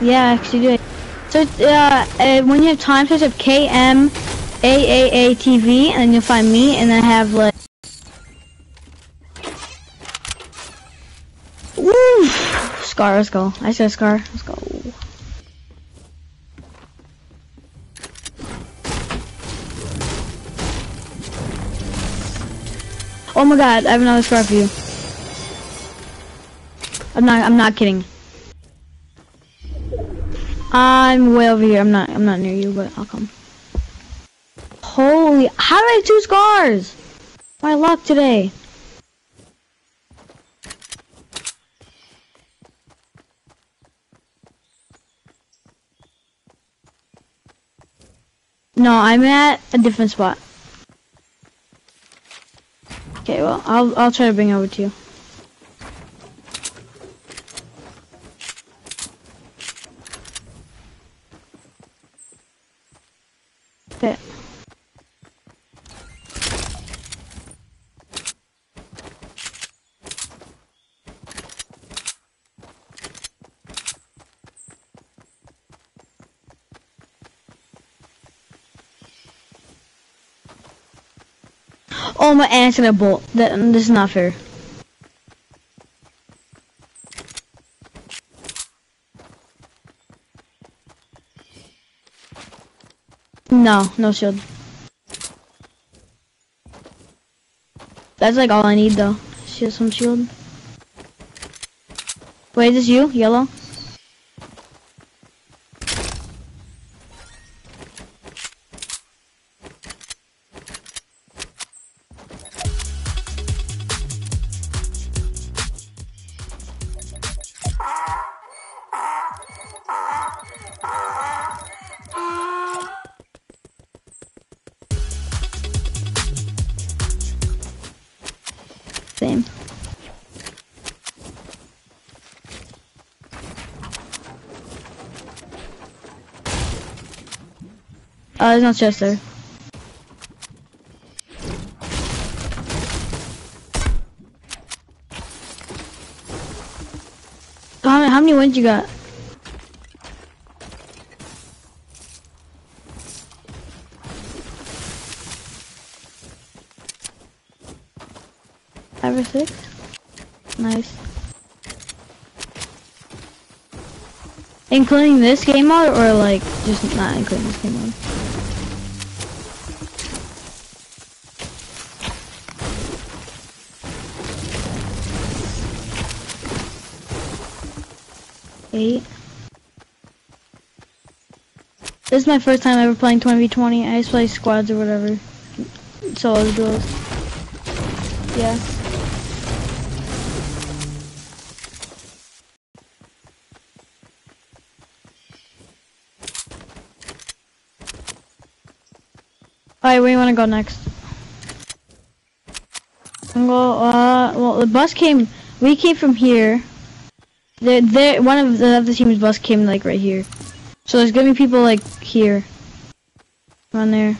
Yeah, I actually do. it. So uh, uh, when you have time, search up K M A A A T V, and then you'll find me, and I have like. Woo! Scar, let's go. I said Scar, let's go. Oh my god, I have another scar for you. I'm not, I'm not kidding. I'm way over here. I'm not, I'm not near you, but I'll come. Holy, how do I have two scars? My luck today. No, I'm at a different spot. Okay, well, I'll I'll try to bring it over to you. Okay. My aunt's gonna bolt. That this is not fair. No, no shield. That's like all I need though. Just some shield. Wait, is this you? Yellow? Uh, oh, there's no chest there. How many, how many wins you got? Five or six? Nice. Including this game mode or like just not including this game mode? Eight. This is my first time ever playing 20v20. I just play squads or whatever. Solo duels. Yeah. Alright, where do you wanna go next? I'm go, uh, well, the bus came, we came from here. There, there, one of the other team's bus came, like, right here. So there's gonna be people, like, here. Around there.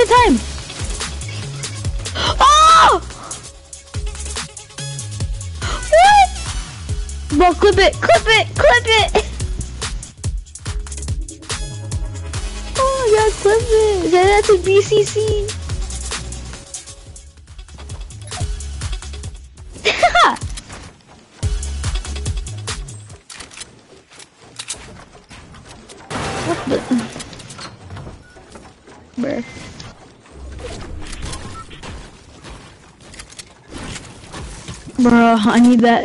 In time! Oh! What? Bro, clip it, clip it, clip it. Oh god, clip it. Send that to BCC. Bro, I need that.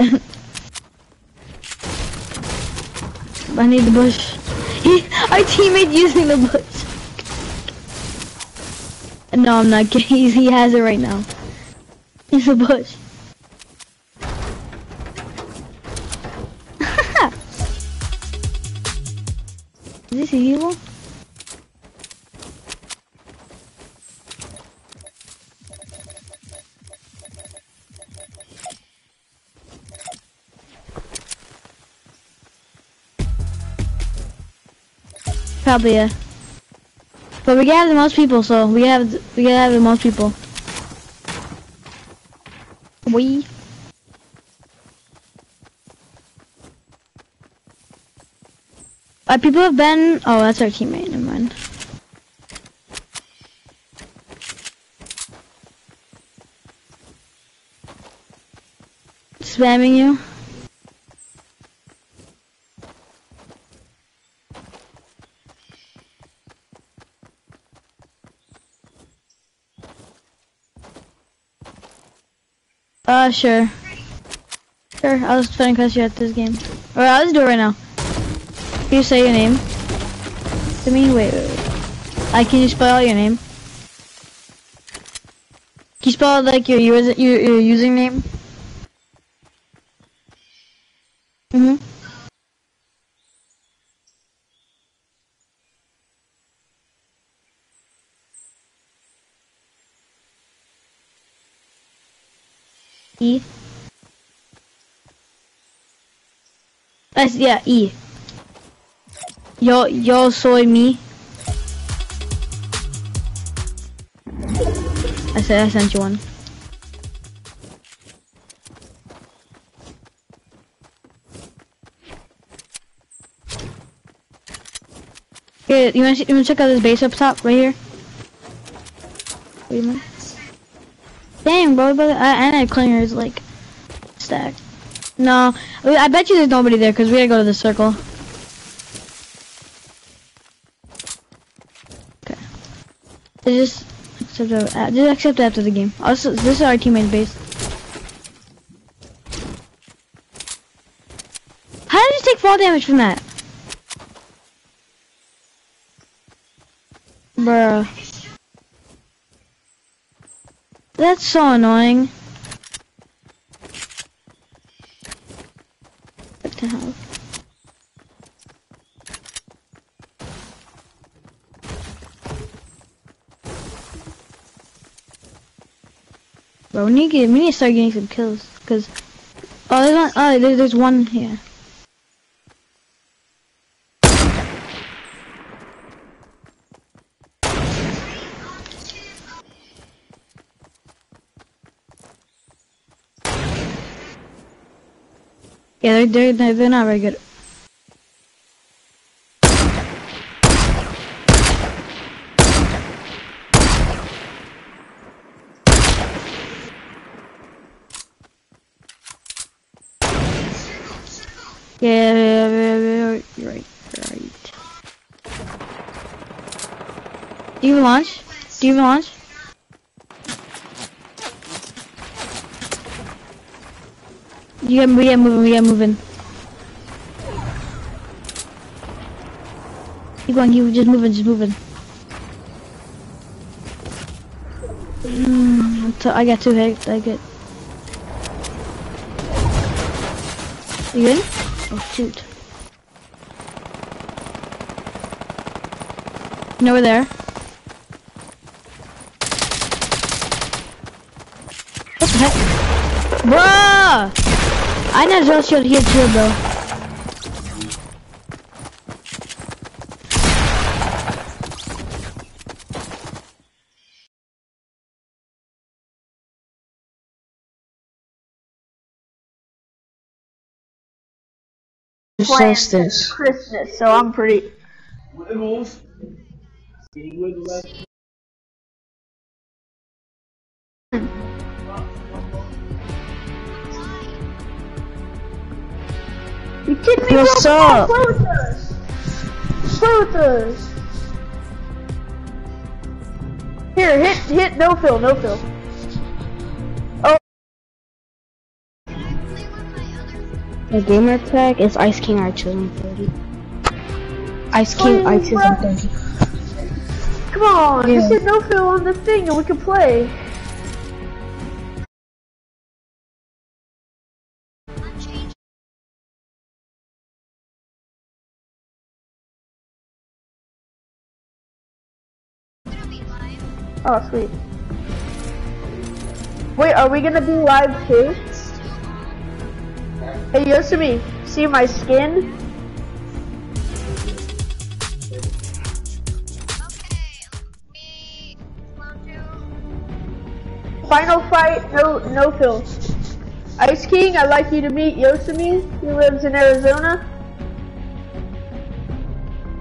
I need the bush. He, our teammate using the bush. No, I'm not kidding. He has it right now. He's a bush. Is this evil? Yeah. But we gotta have the most people, so we have we gotta have the most people. We. Uh, people have been. Oh, that's our teammate. Never mind. Spamming you. Uh, sure. Sure, I'll just try and cuss you at this game. Or I'll just do it right now. Can you say your name? To me? Wait, wait, wait. I can you spell your name? Can you spell like your your, your, your username? E. That's, yeah, E. Yo, yo soy me. I said I sent you one. Here, you wanna, you wanna check out this base up top, right here? Wait a minute. Dang, bro, but I, I clingers like stacked. No, I bet you there's nobody there because we gotta go to the circle. Okay. Just accept, uh, just accept after the game. Also, this is our teammate base. How did you take fall damage from that? Bruh. That's so annoying. What the hell? Bro, we need to get, we need to start getting some kills, cause oh, there's one, oh, there, there's one here. Yeah, they're, they're, they're not very good. Yeah, right, right. Do you launch? Do you launch? Get, we get moving, we get moving. Keep going, keep just moving, just moving. Mm, I got two hits, I get. You in? Oh shoot. No, we're there. What the heck? Bruh! I know just here too, bro. plans since Christmas, so I'm pretty. Wiggles. Getting You kidding me, What's bro? Come on, up? Play with us. Play with us. Here, hit, hit, no fill, no fill. Oh. The gamer tag is Ice King Archer 30. Ice King Archer bro. 30. Come on, Yeah. just hit no fill on the thing and we can play. Oh, sweet. Wait, are we gonna be live too? Hey, Yosoyme, see my skin? Final fight, no, no fill. Ice King, I'd like you to meet Yosoyme. He lives in Arizona.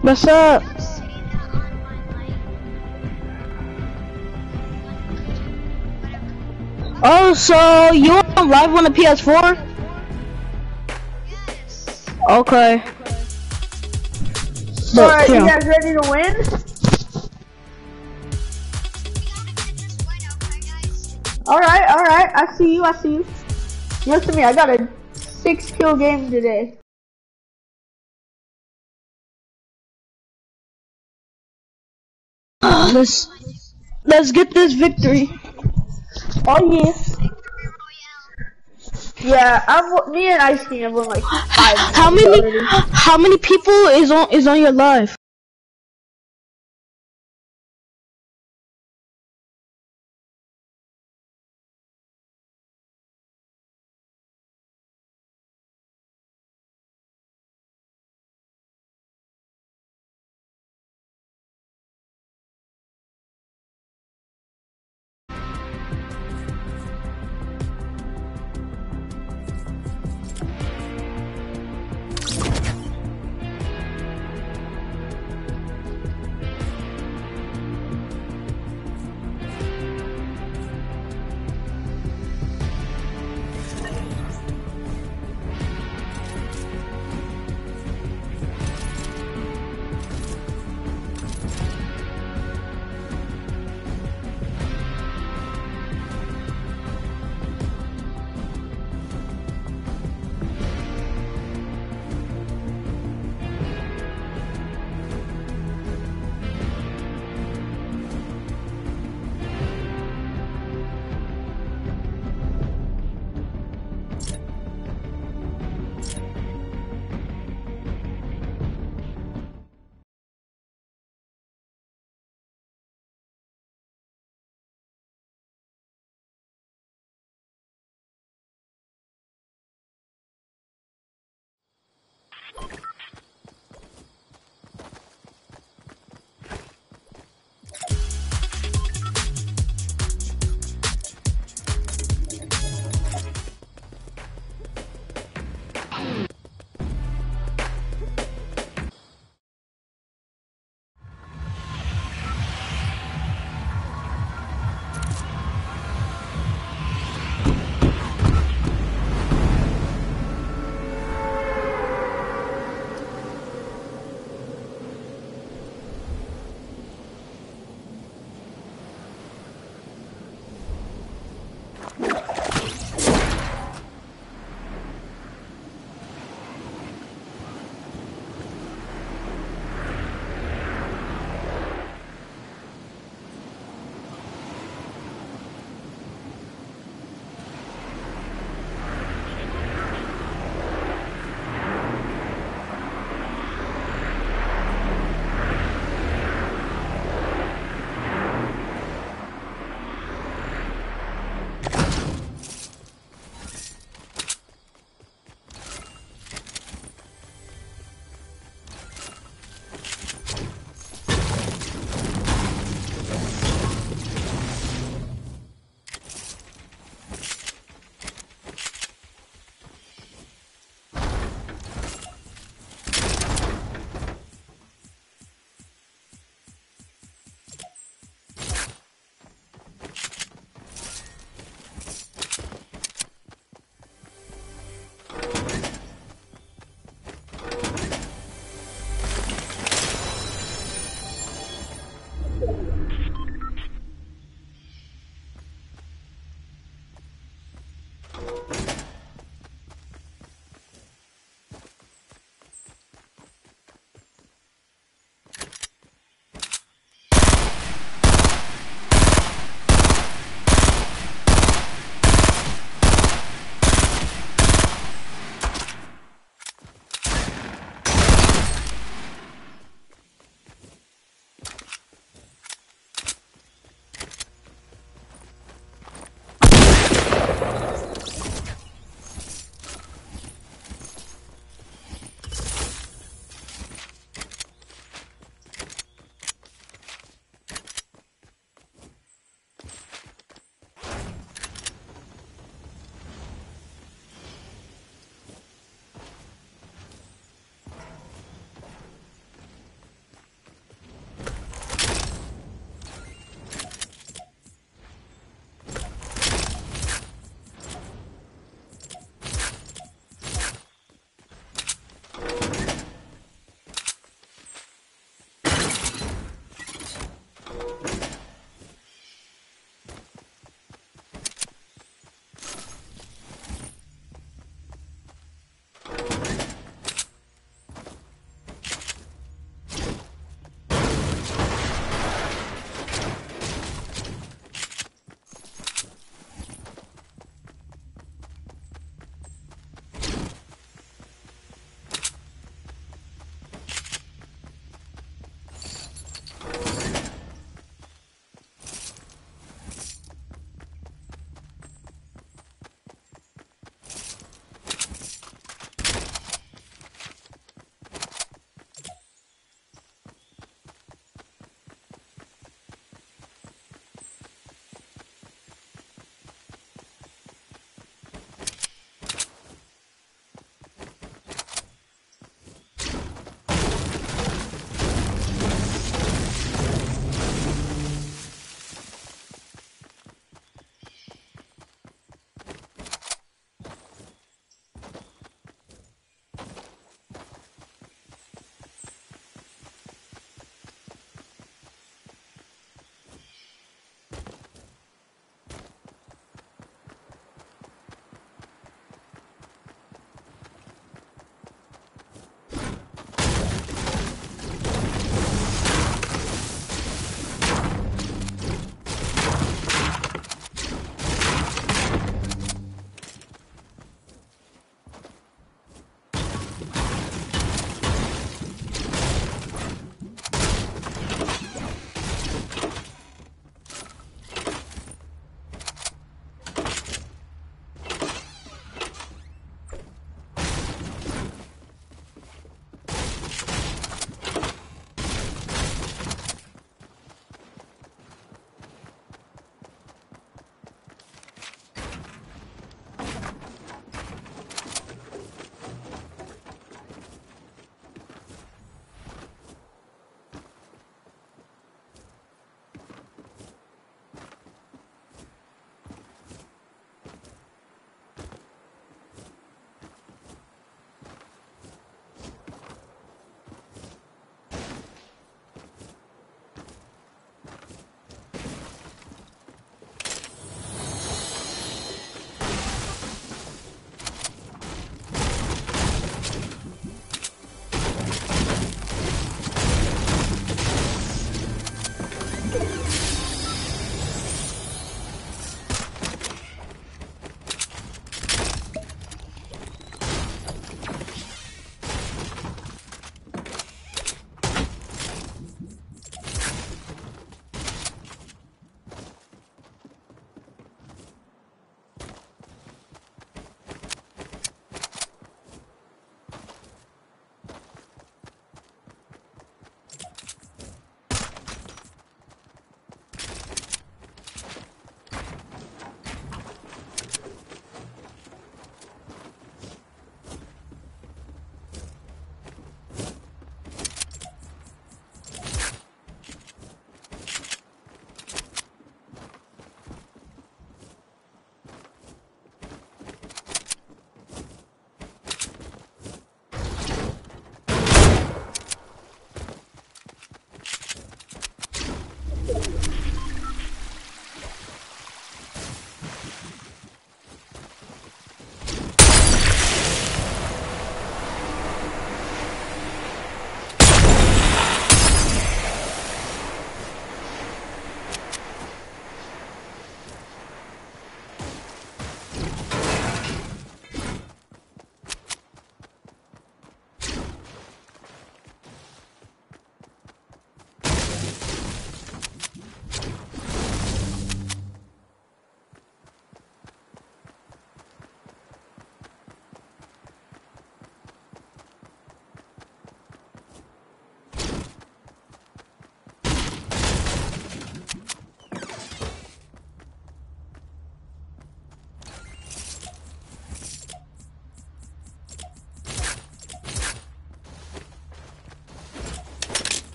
What's up? Oh, so you on live on the PS4? Okay. Look, Alright, you here. guys ready to win? Alright, alright, I see you, I see you. Listen to me, I got a six kill game today. Let's let's get this victory. Oh yeah. Yeah, I've me and Ice King have won like five. How many already. how many people is on is on your live?